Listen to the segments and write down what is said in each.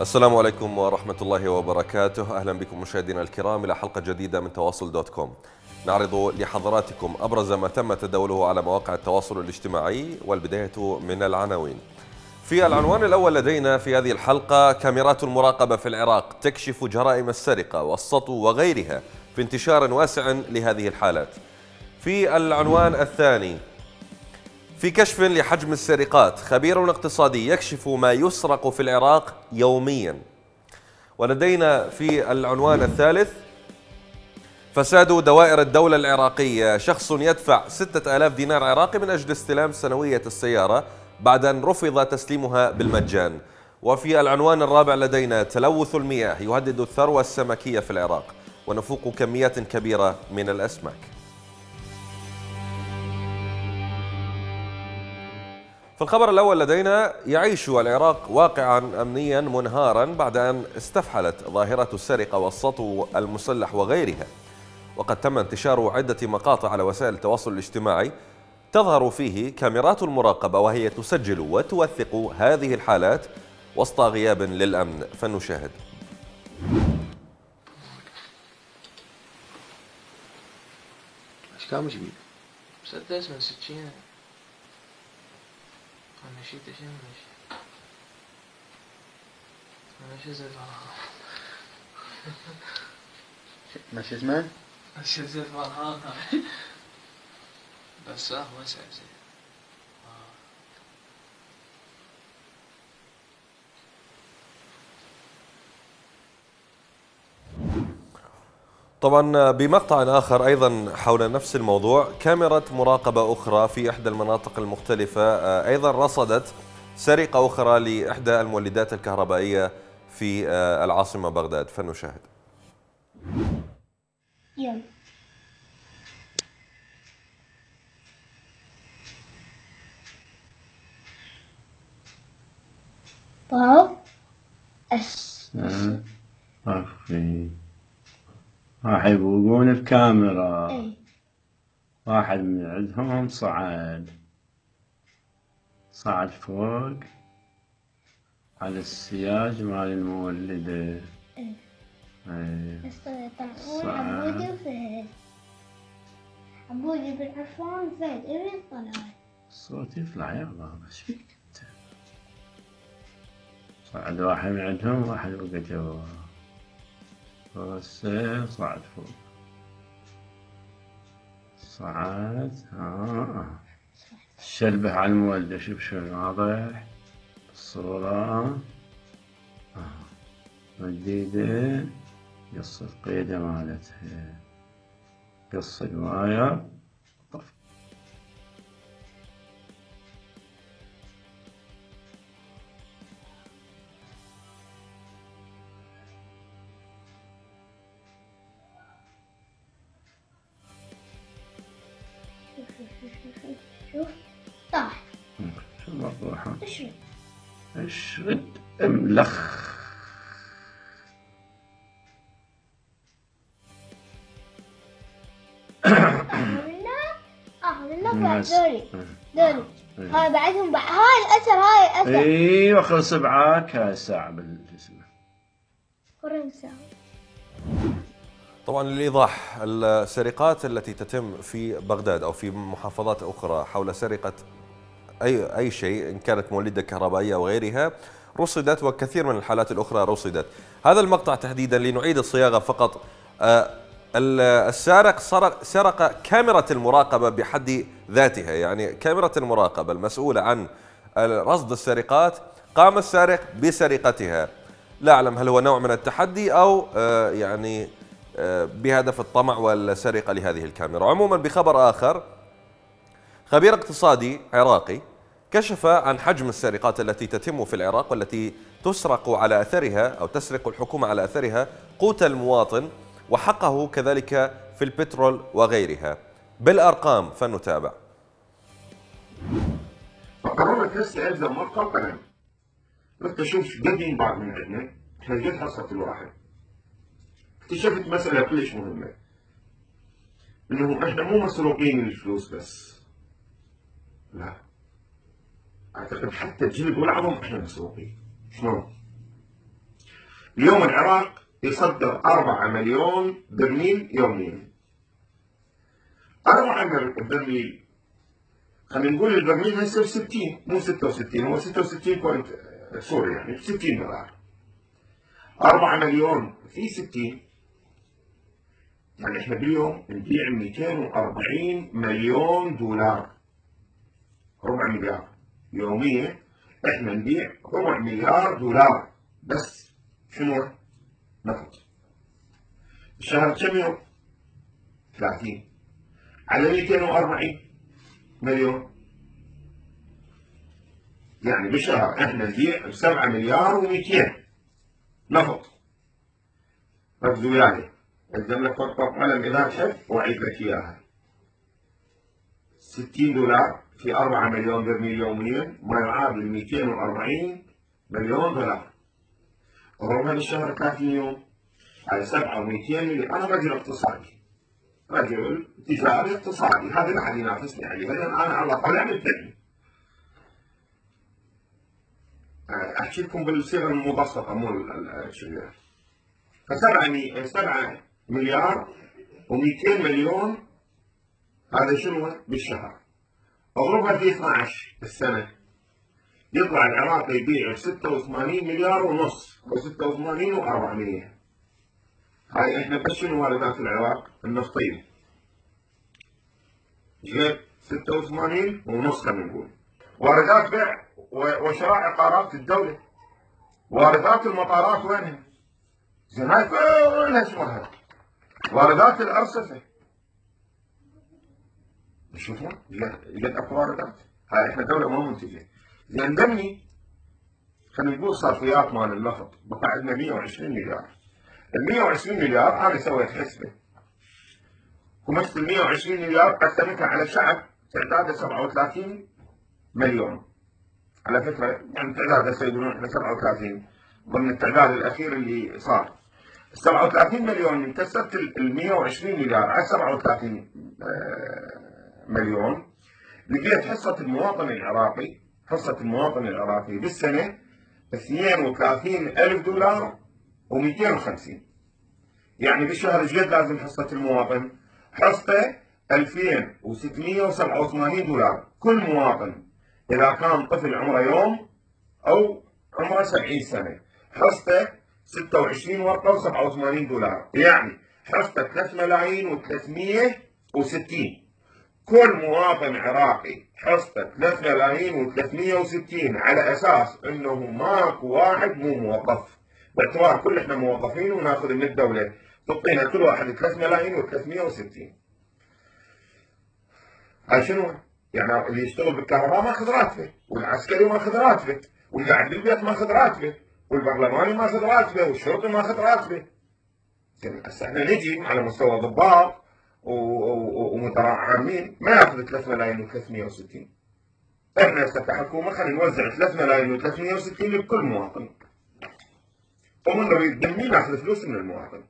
السلام عليكم ورحمة الله وبركاته. أهلا بكم مشاهدينا الكرام إلى حلقة جديدة من تواصل دوت كوم. نعرض لحضراتكم أبرز ما تم تداوله على مواقع التواصل الاجتماعي والبداية من العناوين. في العنوان الأول لدينا في هذه الحلقة كاميرات المراقبة في العراق تكشف جرائم السرقة والسطو وغيرها في انتشار واسع لهذه الحالات. في العنوان الثاني في كشف لحجم السرقات خبير اقتصادي يكشف ما يسرق في العراق يوميا. ولدينا في العنوان الثالث فساد دوائر الدولة العراقية. شخص يدفع ستة آلاف دينار عراقي من أجل استلام سنوية السيارة بعد أن رفض تسليمها بالمجان. وفي العنوان الرابع لدينا تلوث المياه يهدد الثروة السمكية في العراق ونفوق كميات كبيرة من الأسماك. في الخبر الأول لدينا يعيش العراق واقعا أمنيا منهارا بعد أن استفحلت ظاهرة السرقة والسطو المسلح وغيرها. وقد تم انتشار عدة مقاطع على وسائل التواصل الاجتماعي تظهر فيه كاميرات المراقبة وهي تسجل وتوثق هذه الحالات وسط غياب للأمن. فنشاهد. مش بيه؟ مسدس من سكينة أنا شيت أشمش أنا شزل ما شو اسمه؟ شزل فرحان بس آه واسع طبعا بمقطع آخر أيضا حول نفس الموضوع كاميرا مراقبة أخرى في إحدى المناطق المختلفة آه، أيضا رصدت سرقة أخرى لإحدى المولدات الكهربائية في آه، العاصمة بغداد. فنشاهد. يلا. باب اس راح يبوقون بكاميرا اي واحد من عندهم صعد. صعد فوق. على السياج مال المولدة. إيه. عبودي ابن طلع الصوت يطلع يا بابا إيش فيك انت صعد واحد من عندهم واحد جوا السير صعد فوق صعد ها. شلبه على المولدة شوف شلون واضح. الصورة. آه. مديدة. قص القيدة مالتها. قص الواير شوف طاح اشرب اشرد املخ إيه. هاي بعدهم بعد هاي الاثر هاي الاثر أيوه خلص بعاك هاي الساعة بالجسم فرنسا طبعا للإيضاح السرقات التي تتم في بغداد أو في محافظات أخرى حول سرقة أي أي شيء إن كانت مولدة كهربائية أو غيرها رصدت وكثير من الحالات الأخرى رصدت. هذا المقطع تحديدا لنعيد الصياغة فقط. آه، ال- السارق سرق, سرق كاميرا المراقبة بحد ذاتها يعني كاميرا المراقبة المسؤولة عن رصد السرقات قام السارق بسرقتها. لا أعلم هل هو نوع من التحدي أو آه، يعني بهدف الطمع والسرقة لهذه الكاميرا. عموما بخبر آخر خبير اقتصادي عراقي كشف عن حجم السرقات التي تتم في العراق والتي تسرق على أثرها أو تسرق الحكومة على أثرها قوت المواطن وحقه كذلك في البترول وغيرها. بالأرقام فلنتابع. فقررت هسه ابدا مرقم قلم رحت أشوف قد ينباع من عندنا هالقد حصه الواحد. اكتشفت مساله كلش مهمه انه إحنا مو مسروقين الفلوس بس. لا. أعتقد حتى الجلد والعظم إحنا مسروقين. شلون؟ اليوم العراق يصدر 4 مليون برميل يوميا. 4 برميل خلينا نقول البرميل هسه ب 60 مو 66 هو 66 point sorry يعني ب 60 دولار. 4 مليون في 60 يعني إحنا باليوم نبيع 240 مليون دولار. ربع مليار. يوميا إحنا نبيع ربع مليار دولار. بس شنو؟ نفط. الشهر كم يوم؟ 30 على 240 مليون. يعني بالشهر إحنا نبيع 7 مليار و200 نفط. ركزوا وياي. الزم لك ورقه وقلم تحب وأعيد لك إياها. 60 دولار في 4 مليون برميل يوميا ما يعادل 240 مليون دولار. اضربها بالشهر 30 يوم على 7 و200 مليون. أنا رجل اقتصادي. رجل تجاري اقتصادي. هذا ما حد ينافسني عليه لأن أنا على طلع الدنيا أحكي لكم بالصيغة المبسطة مو الشغله فسبعة سبعة مليار و200 مليون هذا شنو؟ بالشهر. اضربها في 12 بالسنه يطلع العراق يبيع ب 86 مليار ونص أو 86 و400 هاي إحنا بس شنو واردات العراق؟ النفطيه جيب 86 ونص خلينا نقول. واردات بيع وشراء عقارات الدولة. واردات المطارات وينها؟ زين هاي كلها شمرها واردات الأرصفة. شوفوا قد أكو واردات. هاي إحنا دولة ما منتجة. زين دمي خلينا نقول صرفيات مال النفط بقى عندنا 120 مليار. ال 120 مليار أنا سويت حسبة. ومثل ال 120 مليار قسمتها على شعب تعداده 37 مليون. على فكرة يعني تعداد هسه يقولون إحنا 37 ضمن التعداد الأخير اللي صار. 37 مليون من كسرت ال 120 مليار. على 37 مليون. لقيت حصة المواطن العراقي حصة المواطن العراقي بالسنة 32 ألف دولار و250 يعني بالشهر إيش قد لازم حصة المواطن؟ حصته 2687 دولار. كل مواطن إذا كان طفل عمره يوم أو عمره 70 سنة. حصته 26 ورقة و87 دولار. يعني حصته 3 ملايين و360 كل مواطن عراقي حصته 3 ملايين و360 على أساس إنه ماكو واحد مو موظف. باعتبار كل إحنا موظفين وناخذ من الدولة. تعطينا كل واحد 3 ملايين و360 هاي شنو؟ يعني اللي يشتغل بالكهرباء ماخذ راتبه والعسكري ماخذ راتبه واللي قاعد بالبيت ماخذ راتبه. والبرلماني ماخذ راتبه والشرطي ماخذ راتبه زين هسه إحنا نجي على مستوى ضباط ومدراء عامين ما ياخذ 3 ملايين و360 إحنا هسه كحكومه خلينا نوزع 3 ملايين و360 لكل مواطن ومن نريد مين ناخذ فلوس من المواطن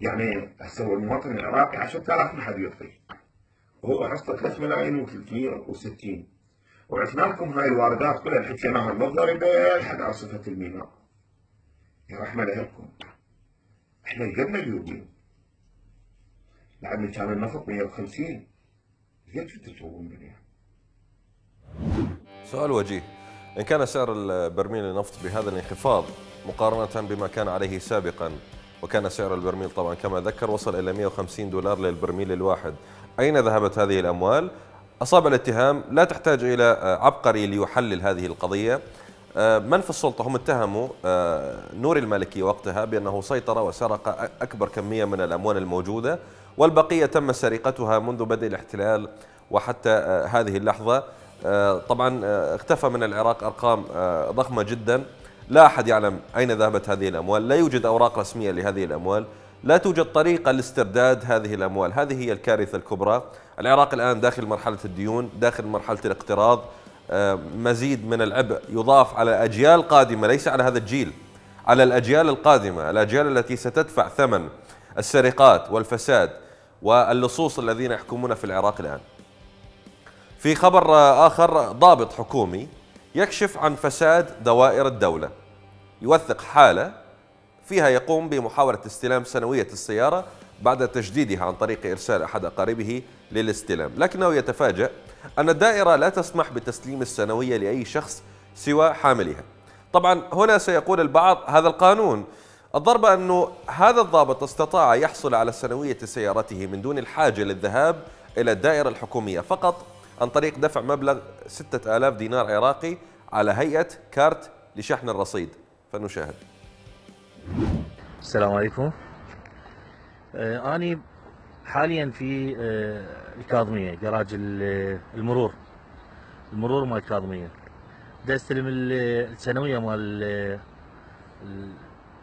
يعني هسه هو المواطن العراقي 10000 ما حد يعطيه وهو حصته 3 ملايين و360 وعرفنا لكم هاي الواردات كلها حكيناها المضاربه لحد عاصفة الميناء. يا رحمه لكم إحنا قدنا اليوبين لعل كان النفط 150 قد تطلبون مني سؤال وجيه. إن كان سعر البرميل النفط بهذا الانخفاض مقارنة بما كان عليه سابقا وكان سعر البرميل طبعا كما ذكر وصل إلى 150 دولار للبرميل الواحد. أين ذهبت هذه الأموال؟ أصاب الاتهام لا تحتاج إلى عبقري ليحلل هذه القضية. من في السلطة؟ هم اتهموا نور المالكي وقتها بأنه سيطر وسرق أكبر كمية من الأموال الموجودة والبقية تم سرقتها منذ بدء الاحتلال وحتى هذه اللحظة. طبعا اختفى من العراق أرقام ضخمة جدا. لا أحد يعلم أين ذهبت هذه الأموال. لا يوجد أوراق رسمية لهذه الأموال. لا توجد طريقة لاسترداد هذه الأموال. هذه هي الكارثة الكبرى. العراق الآن داخل مرحلة الديون داخل مرحلة الاقتراض. مزيد من العبء يضاف على أجيال قادمة ليس على هذا الجيل على الأجيال القادمة الأجيال التي ستدفع ثمن السرقات والفساد واللصوص الذين يحكمون في العراق الآن. في خبر آخر ضابط حكومي يكشف عن فساد دوائر الدولة. يوثق حالة فيها يقوم بمحاولة استلام سنوية السيارة بعد تجديدها عن طريق إرسال أحد أقاربه للاستلام. لكنه يتفاجأ أن الدائرة لا تسمح بتسليم السنوية لأي شخص سوى حاملها. طبعا هنا سيقول البعض هذا القانون. الضربة أنه هذا الضابط استطاع يحصل على سنوية سيارته من دون الحاجة للذهاب إلى الدائرة الحكومية فقط عن طريق دفع مبلغ 6000 دينار عراقي على هيئة كارت لشحن الرصيد. فنشاهد. السلام عليكم. آه أنا حاليا في آه الكاظمية جراج ال- المرور. المرور مال الكاظمية بدي أستلم ال- السنوية مال ال-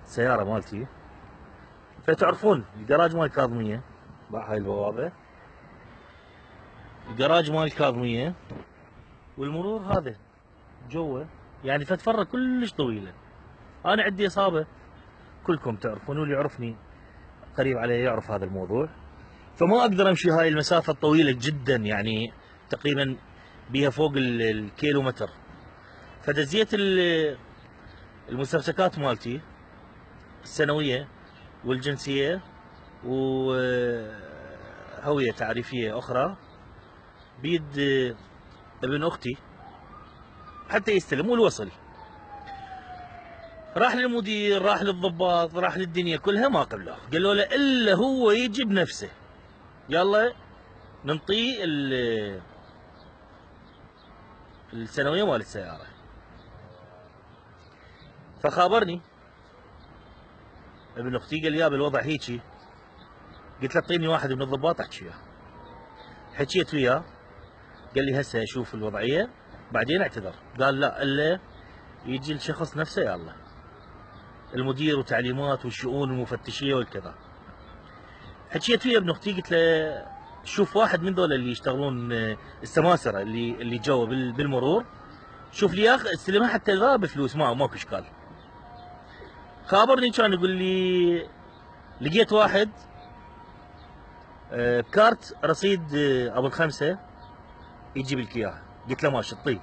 السيارة مالتي. فتعرفون الجراج مال الكاظمية باع هاي البوابة. الجراج مال الكاظمية والمرور هذا جوا يعني فتفرة كلش طويلة. أنا عندي إصابة. كلكم تعرفون واللي يعرفني قريب علي يعرف هذا الموضوع. فما أقدر أمشي هاي المسافة الطويلة جدا يعني تقريبا بها فوق ال- الكيلو متر فدزيت ال- المستمسكات مالتي السنوية والجنسية وهوية تعريفية أخرى بيد ابن أختي حتى يستلم والوصل. راح للمدير راح للضباط راح للدنيا كلها ما قبله. قالوا له إلا هو يجي بنفسه يلا ننطيه ال- السنويه مال السيارة. فخابرني. ابن أختي قال يا بالوضع هيجي. قلت له اعطيني واحد من الضباط أحكي وياه. حكيت وياه. قال لي هسه أشوف الوضعية بعدين اعتذر. قال لا إلا يجي الشخص نفسه يلا. المدير وتعليمات والشؤون المفتشية والكذا. حكيت ويا ابن أختي قلت له شوف واحد من دول اللي يشتغلون آه، السماسرة اللي اللي جوا بال- بالمرور. شوف لي ياخذ استلمها حتى اذا بفلوس ما ماكو إشكال. خابرني كان يقول لي لقيت واحد آه، بكارت رصيد آه، أبو الخمسة يجيب لك إياها. قلت له ماشي طيب.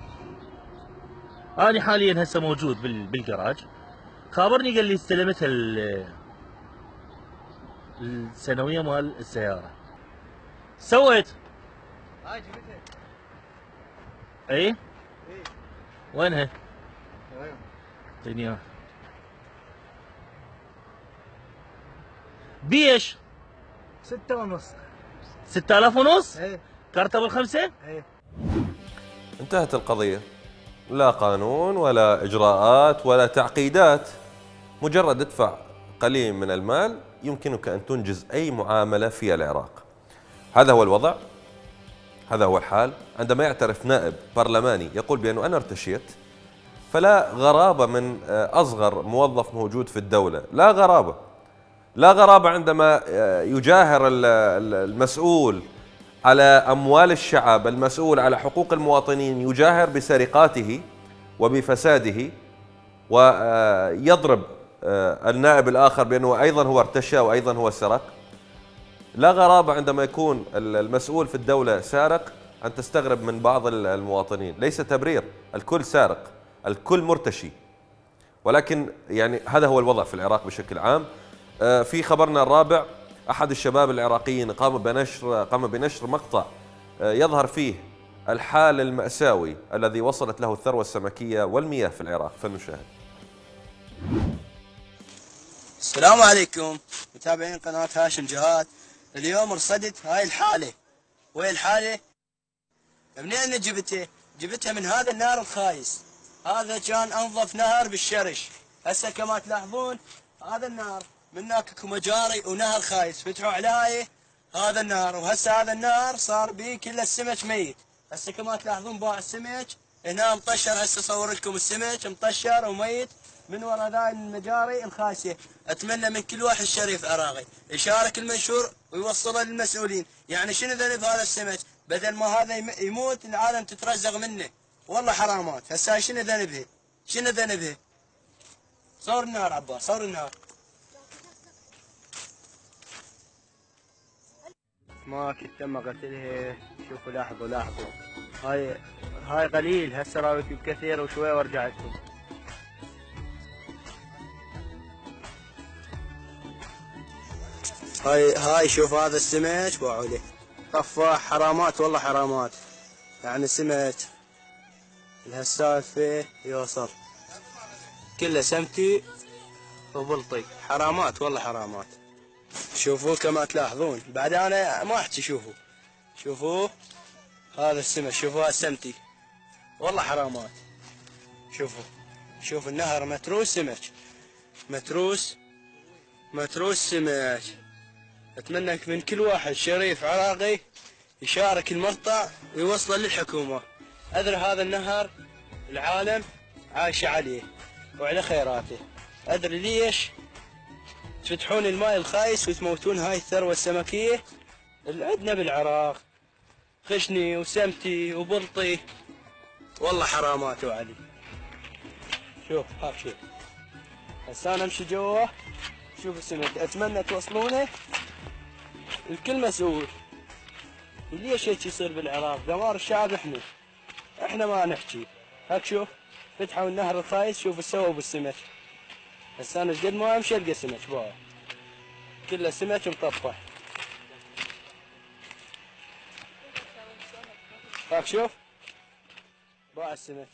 أنا حاليا هسه موجود بال- بالجراج. خابرني قال لي استلمتها ال- السنوية مال السيارة. سويت؟ هاي جبتها. اي وينها؟ تمام. اعطيني بيش ستة ونص. ستة آلاف ونص؟ إيه. كارت ابو الخمسة إيه. انتهت القضية. لا قانون ولا إجراءات ولا تعقيدات. مجرد ادفع قليل من المال يمكنك أن تنجز أي معاملة في العراق. هذا هو الوضع هذا هو الحال. عندما يعترف نائب برلماني يقول بأنه أنا ارتشيت فلا غرابة من آه، أصغر موظف موجود في الدولة. لا غرابة. لا غرابة عندما آه، يجاهر ال- ال- المسؤول على أموال الشعب المسؤول على حقوق المواطنين يجاهر بسرقاته وبفساده ويضرب النائب الآخر بأنه أيضا هو ارتشى وأيضا هو سرق. لا غرابة عندما يكون ال- المسؤول في الدولة سارق أن تستغرب من بعض ال- المواطنين. ليس تبرير الكل سارق الكل مرتشي. ولكن يعني هذا هو الوضع في العراق بشكل عام. آه، في خبرنا الرابع أحد الشباب العراقيين قام بنشر قام بنشر مقطع آه، يظهر فيه الحال المأساوي الذي وصلت له الثروة السمكية والمياه في العراق. فلنشاهد السلام عليكم. متابعين قناة هاشم جهاد اليوم رصدت هاي الحالة. وين الحالة؟ منين جبتها؟ جبتها من هذا النهر الخايس. هذا كان أنظف نهر بالشرش. هسه كما تلاحظون هذا النهر من هناك مجاري ونهر خايس. فتحوا عليه هذا النهر. وهسه هذا النهر صار به كل السمك ميت. هسه كما تلاحظون باع السمك. هنا مطشر. هسه اصور لكم السمك. مطشر وميت. من وراء ذا المجاري الخاسية. أتمنى من كل واحد شريف عراقي يشارك المنشور ويوصله للمسؤولين يعني شنو ذنب هذا السمك؟ بدل ما هذا يم- يموت العالم تترزق منه. والله حرامات. هسه هاي شنو ذنبها شنو ذنبها صور النار عباس صور النار. ما كنت تم قتلها شوفوا لاحظوا لاحظوا. هاي هاي قليل. هسه راويك بكثير وشوي وارجع لكم هاي هاي شوف هذا السمك بو علي طفاح حرامات والله حرامات. يعني سمك لهالسالفة يوصل. كله سمتي وبلطي. حرامات والله حرامات. شوفوا كما تلاحظون. بعد أنا ما احكي شوفوا شوفوا هذا السمك شوفوا السمتي والله حرامات. شوفوا شوف النهر متروس سمك متروس متروس سمك أتمنى من كل واحد شريف عراقي يشارك المقطع ويوصله للحكومة. أدري هذا النهر العالم عايشة عليه وعلى خيراته. أدري ليش؟ تفتحون الماء الخايس وتموتون هاي الثروة السمكية اللي عندنا بالعراق. خشني وسمتي وبلطي. والله حرامات وعلي شوف هاك شوف هسه أنا أمشي جوا. شوف السمك. أتمنى توصلونه. الكل مسؤول ليش هيك يصير بالعراق دمار الشعب إحنا. إحنا ما نحكي. هاك شوف فتحوا النهر الخايس شوف إيش سووا بالسمك هسه أنا قد ما امشي القى سمك بقى كله سمك مطفح هاك شوف. باع السمك.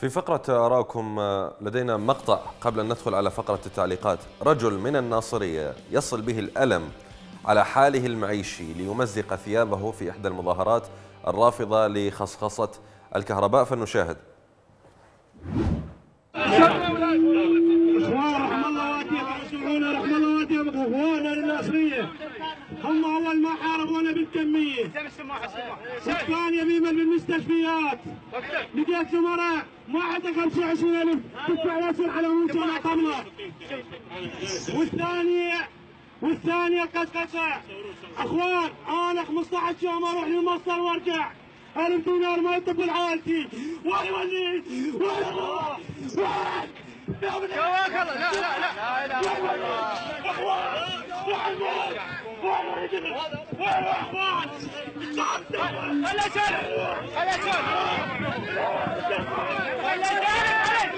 في فقرة أراكم آه، لدينا مقطع قبل أن ندخل على فقرة التعليقات. رجل من الناصرية يصل به الألم على حاله المعيشي ليمزق ثيابه في إحدى المظاهرات الرافضة لخصخصة الكهرباء. فلنشاهد. ما حاربونا بالكميه سكان يميمه بالمستشفيات. لقيت زملاء ما عندك 25 ألف تدفع راسل على وجهنا طمله والثانية والثانية قسقسة. أخوان أنا 15 يوم أروح للمصدر وأرجع. ألف دينار ما يطب لعائلتي وين وليد وين لا لا لا لا وين اخوان خلي سالم خلي سالم خلي سالم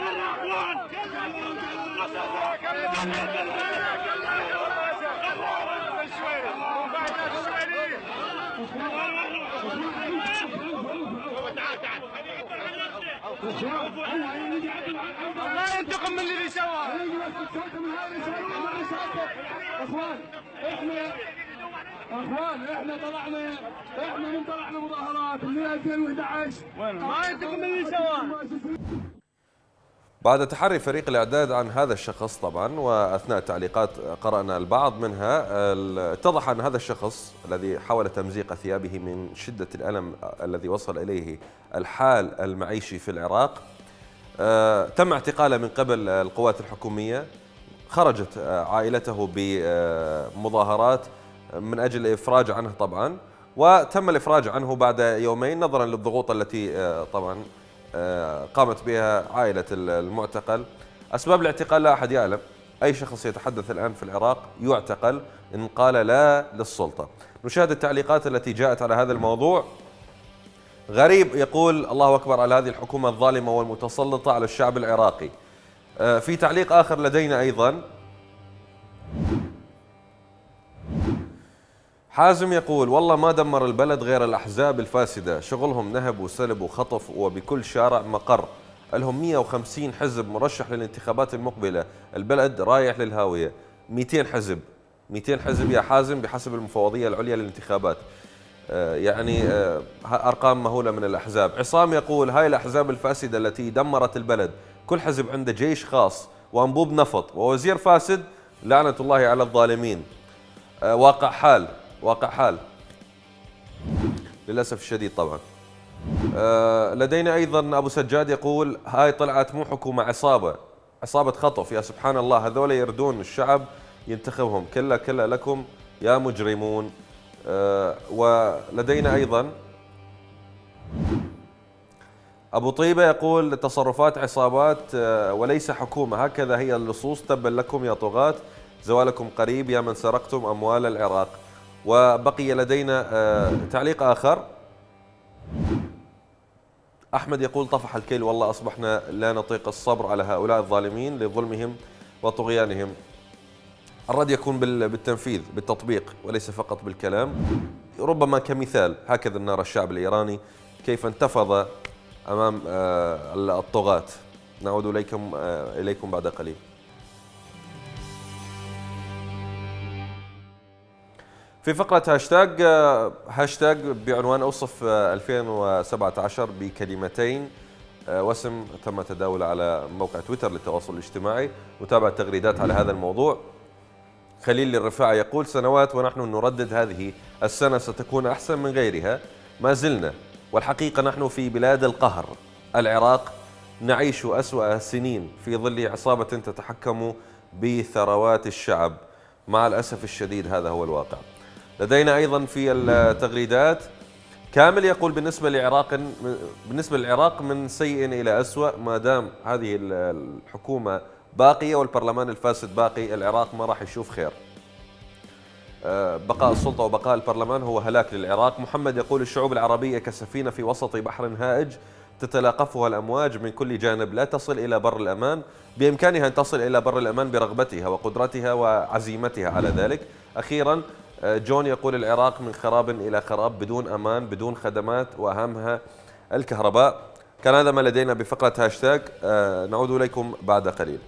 وين اخوان الله ينتقم من اللي سواه. إخوان إحنا إخوان إحنا طلعنا إحنا من طلعنا مظاهرات. من 2011 ما ينتقم من اللي سواه. بعد تحري فريق الإعداد عن هذا الشخص طبعا وأثناء التعليقات قرأنا البعض منها اتضح أن هذا الشخص الذي حاول تمزيق ثيابه من شدة الألم الذي وصل إليه الحال المعيشي في العراق. آه، تم اعتقاله من قبل القوات الحكومية. خرجت آه، عائلته بمظاهرات من أجل الإفراج عنه طبعا. وتم الإفراج عنه بعد يومين نظرا للضغوط التي آه، طبعا آه، قامت بها عائلة المعتقل. أسباب الاعتقال لا أحد يعلم. أي شخص يتحدث الآن في العراق يعتقل إن قال لا للسلطة. نشاهد التعليقات التي جاءت على هذا الموضوع. غريب يقول الله أكبر على هذه الحكومة الظالمة والمتسلطة على الشعب العراقي. آه، في تعليق آخر لدينا أيضا. حازم يقول والله ما دمر البلد غير الأحزاب الفاسدة. شغلهم نهب وسلب وخطف وبكل شارع مقر. لهم 150 حزب مرشح للانتخابات المقبلة. البلد رايح للهاوية. 200 حزب. 200 حزب يا حازم بحسب المفوضية العليا للانتخابات. آه، يعني آه، أرقام مهولة من الأحزاب. عصام يقول هاي الأحزاب الفاسدة التي دمرت البلد. كل حزب عنده جيش خاص وأنبوب نفط. ووزير فاسد لعنة الله على الظالمين. آه، واقع حال. واقع حال. للأسف الشديد طبعا. آه، لدينا أيضا أبو سجاد يقول هاي طلعت مو حكومة عصابة. عصابة خطف. يا سبحان الله هذول يردون الشعب ينتخبهم. كلا كلا لكم يا مجرمون. آه، ولدينا أيضا أبو طيبة يقول تصرفات عصابات آه، وليس حكومة. هكذا هي اللصوص. تبا لكم يا طغاة. زوالكم قريب. يا من سرقتم أموال العراق. وبقي لدينا آه، تعليق آخر. أحمد يقول طفح الكيل والله أصبحنا لا نطيق الصبر على هؤلاء الظالمين لظلمهم وطغيانهم. الرد يكون بال- بالتنفيذ بالتطبيق وليس فقط بالكلام. ربما كمثال هكذا نرى الشعب الإيراني كيف انتفض أمام آه، الطغاة. نعود إليكم آه، إليكم بعد قليل. في فقرة هاشتاج آه، هاشتاج بعنوان أوصف آه، 2017 بكلمتين. آه، واسم تم تداوله على موقع تويتر للتواصل الاجتماعي. متابعة تغريدات على هذا الموضوع. خليل الرفاعي يقول سنوات ونحن نردد هذه السنة ستكون أحسن من غيرها. ما زلنا والحقيقة نحن في بلاد القهر. العراق نعيش أسوأ السنين في ظل عصابة تتحكم بثروات الشعب. مع الأسف الشديد هذا هو الواقع. لدينا أيضا في التغريدات. كامل يقول بالنسبة للعراق بالنسبة للعراق من سيء إلى أسوأ ما دام هذه الحكومة باقية والبرلمان الفاسد باقي العراق ما راح يشوف خير. آه، بقاء السلطة وبقاء البرلمان هو هلاك للعراق. محمد يقول الشعوب العربية كسفينة في وسط بحر هائج تتلاقفها الأمواج من كل جانب لا تصل إلى بر الأمان. بإمكانها أن تصل إلى بر الأمان برغبتها وقدرتها وعزيمتها على ذلك. أخيرا جون يقول العراق من خراب إلى خراب بدون أمان بدون خدمات وأهمها الكهرباء. كان هذا ما لدينا بفقرة هاشتاج آه، نعود إليكم بعد قليل.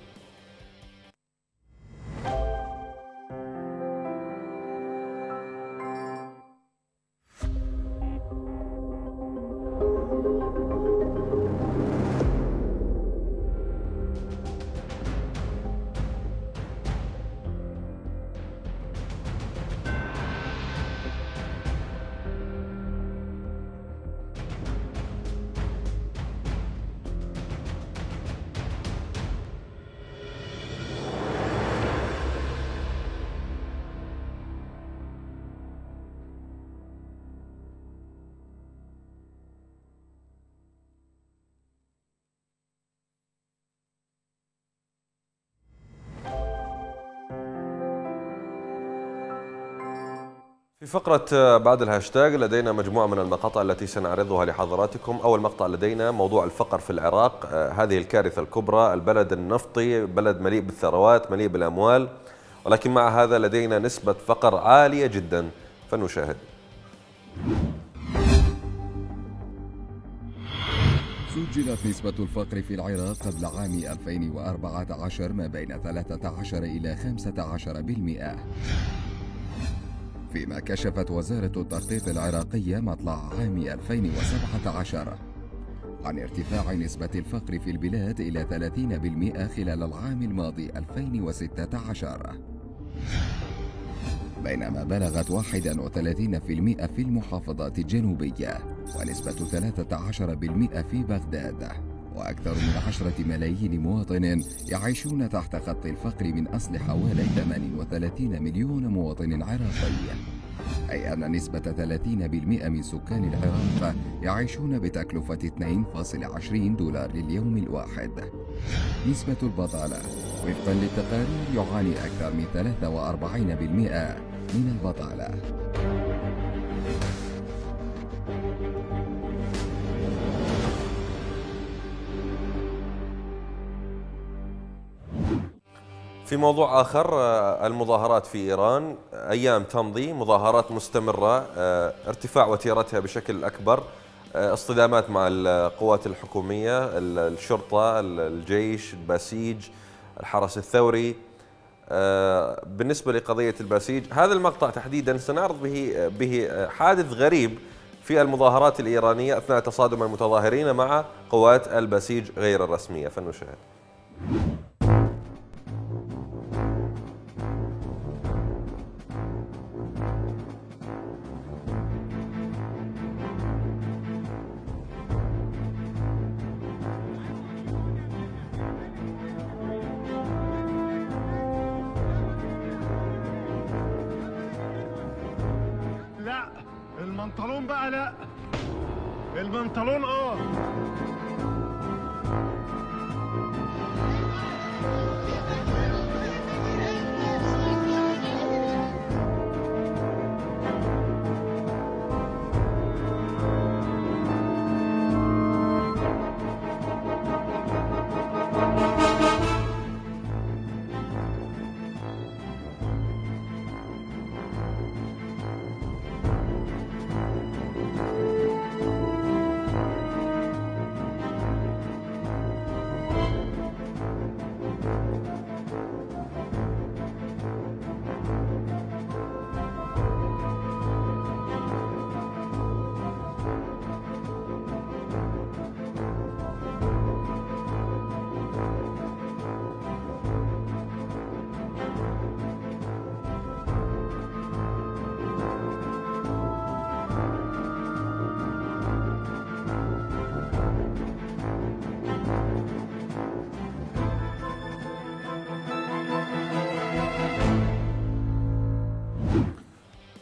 فقرة بعد الهاشتاج لدينا مجموعة من المقاطع التي سنعرضها لحضراتكم. أول مقطع لدينا موضوع الفقر في العراق آه، هذه الكارثة الكبرى البلد النفطي بلد مليء بالثروات مليء بالأموال ولكن مع هذا لدينا نسبة فقر عالية جدا. فنشاهد. سجلت نسبة الفقر في العراق قبل عام 2014 ما بين 13 إلى 15% فيما كشفت وزارة التخطيط العراقية مطلع عام 2017 عن ارتفاع نسبة الفقر في البلاد إلى 30% خلال العام الماضي 2016 بينما بلغت 31% في المحافظات الجنوبية ونسبة 13% في بغداد. وأكثر من عشرة ملايين مواطن يعيشون تحت خط الفقر من أصل حوالي 38 مليون مواطن عراقي. أي أن نسبة 30% من سكان العراق يعيشون بتكلفة 2.20 دولار لليوم الواحد. نسبة البطالة وفقا للتقارير يعاني أكثر من 43% من البطالة. في موضوع آخر آه، المظاهرات في إيران. أيام تمضي مظاهرات مستمرة آه، ارتفاع وتيرتها بشكل أكبر آه، اصطدامات مع القوات الحكومية ال- الشرطة ال- الجيش الباسيج الحرس الثوري. بالنسبة لقضية الباسيج هذا المقطع تحديدا سنعرض به به حادث غريب في المظاهرات الإيرانية أثناء تصادم المتظاهرين مع قوات الباسيج غير الرسمية. فلنشاهد البنطلون بقى لا. البنطلون آه.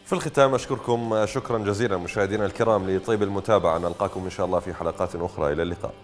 في الختام أشكركم شكرا جزيلا مشاهدينا الكرام لطيب المتابعة. نلقاكم إن شاء الله في حلقات أخرى. إلى اللقاء.